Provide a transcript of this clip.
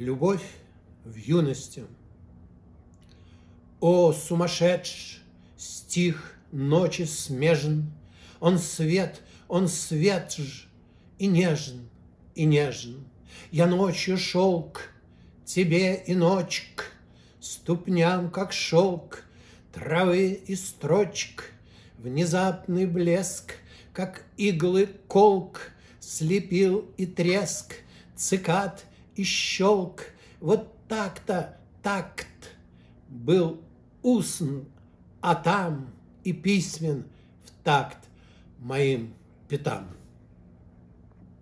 Любовь в юности. О, сумасшедш, стих ночи смежен, Он свет, он свет ж, и нежен, и нежен. Я ночью шелк, тебе и ночек, Ступням, как шелк, травы и строчек, Внезапный блеск, как иглы колк, Слепил и треск, цикад и щелк. Вот так-то такт был усн, а там и письмен в такт моим пятам.